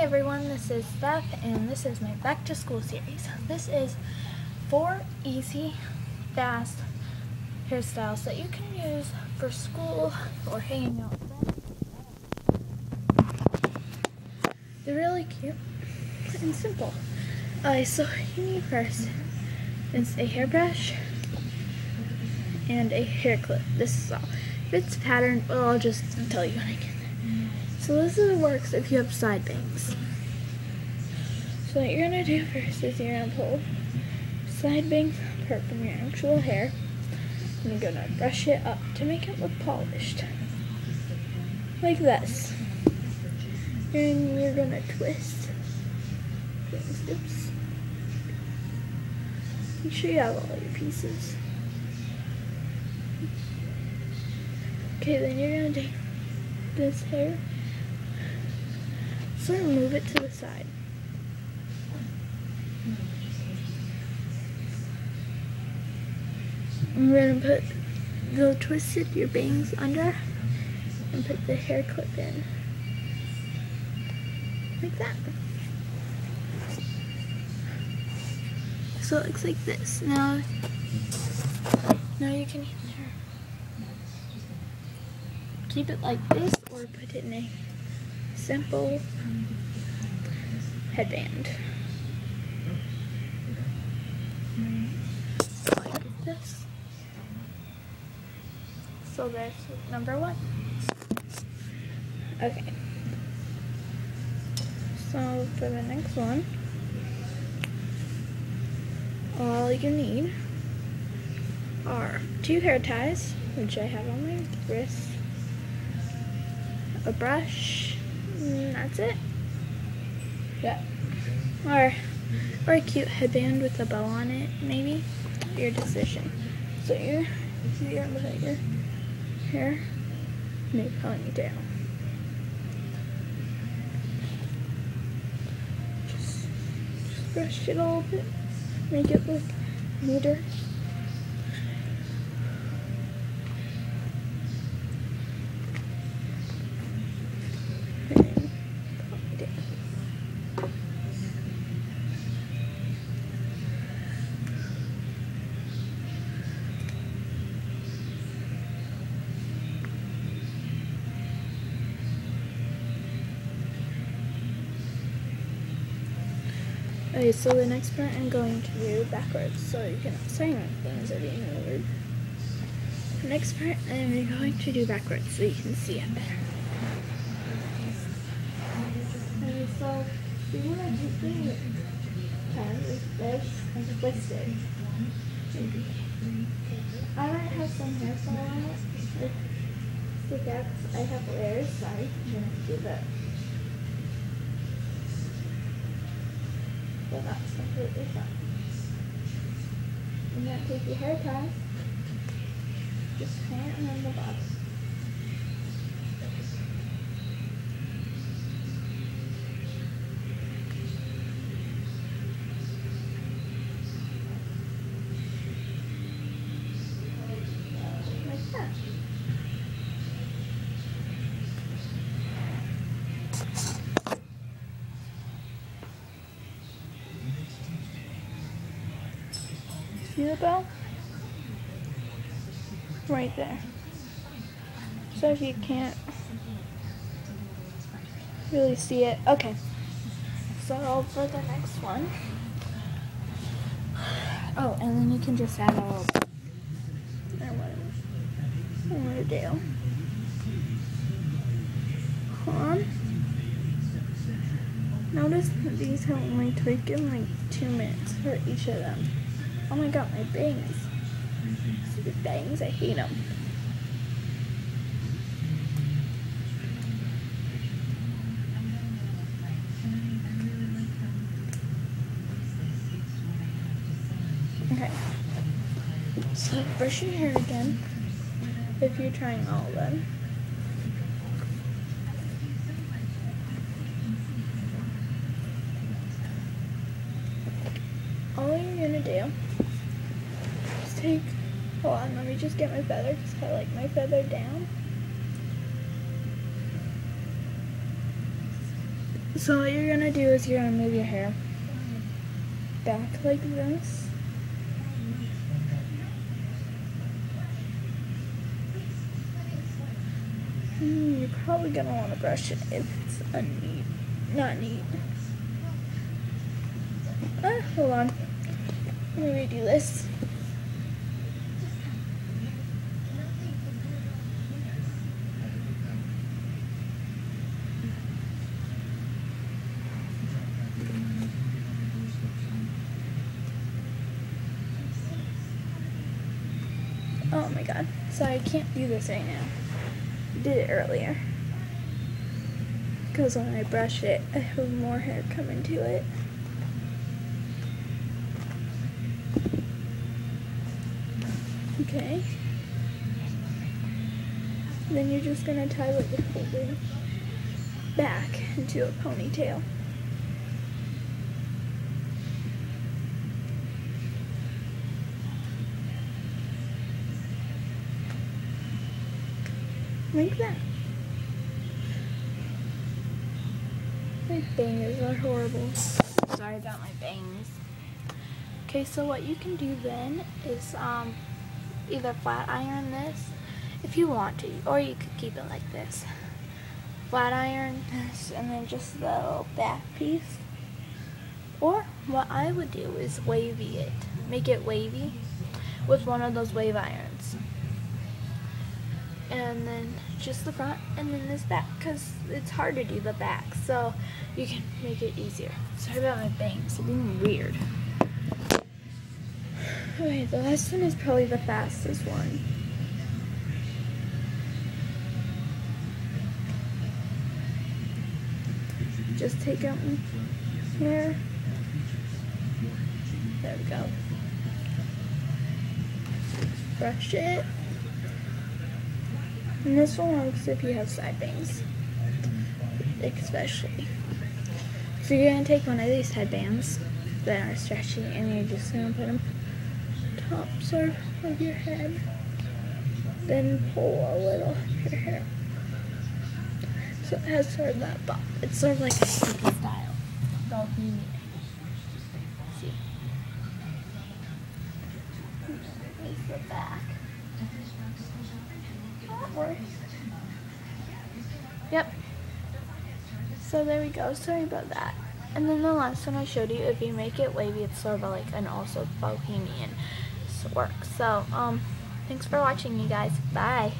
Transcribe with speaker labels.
Speaker 1: everyone, this is Steph and this is my back to school series. This is four easy, fast hairstyles that you can use for school or hanging out with. They're really cute and simple. Uh, so you need first is a hairbrush and a hair clip. This is all. If it's patterned, well, I'll just tell you when I get so this is works if you have side bangs. So what you're gonna do first is you're gonna pull side bangs apart from your actual hair. And you're gonna brush it up to make it look polished. Like this. And you're gonna twist things. Oops. Make sure you have all your pieces. Okay, then you're gonna take this hair of move it to the side. We're going to put the twisted your bangs under and put the hair clip in. Like that. So it looks like this. Now, now you can keep it like this or put it in a simple headband. Like this. So there's number one. Okay. So for the next one, all you need are two hair ties, which I have on my wrist, a brush, that's it. Yeah. Or, or a cute headband with a bow on it, maybe. Your decision. So you're, you're gonna your hair a ponytail. Just, just brush it a little bit. Make it look neater. Okay, so the next part I'm going to do backwards, so you can on things are being ordered. The next part I'm going to do backwards, so you can see it better. Okay, so you want to do of like this and it. I might have some hair fall on it, like out, I have layers, sorry, I'm to do that. That's completely fine. And then take your hair ties, just hang it on the bottom. See the bell? Right there. So if you can't really see it, okay. So for the next one, oh, and then you can just add a little, or what, what to do. Um, notice that these have only taken like two minutes for each of them. Oh my god, my bangs. Stupid bangs, I hate them. Okay. So brush your hair again if you're trying all of them. All you're gonna do take, hold on, let me just get my feather, because I like my feather down. So what you're gonna do is you're gonna move your hair back like this. Hmm, you're probably gonna want to brush it if it's not neat. Ah, hold on. Let me redo this. Oh my god. Sorry, I can't do this right now. I did it earlier. Because when I brush it, I have more hair coming to it. Okay. Then you're just gonna tie what you're holding back into a ponytail. Like that. My bangs are horrible. Sorry about my bangs. Okay, so what you can do then is um, either flat iron this if you want to, or you could keep it like this. Flat iron this and then just the little back piece. Or what I would do is wavy it, make it wavy with one of those wave irons and then just the front and then this back because it's hard to do the back so you can make it easier. Sorry about my bangs being weird. Okay the last one is probably the fastest one. Just take out hair there we go. Brush it and this one works if you have side bangs, especially. So you're going to take one of these headbands that are stretchy and you're just going to put them top sort of your head. Then pull a little your hair. So it has sort of that bob. It's sort of like a hippie style. See? The back. Yep. So there we go. Sorry about that. And then the last one I showed you, if you make it wavy, it's sort of like an also bohemian work. So, um, thanks for watching, you guys. Bye.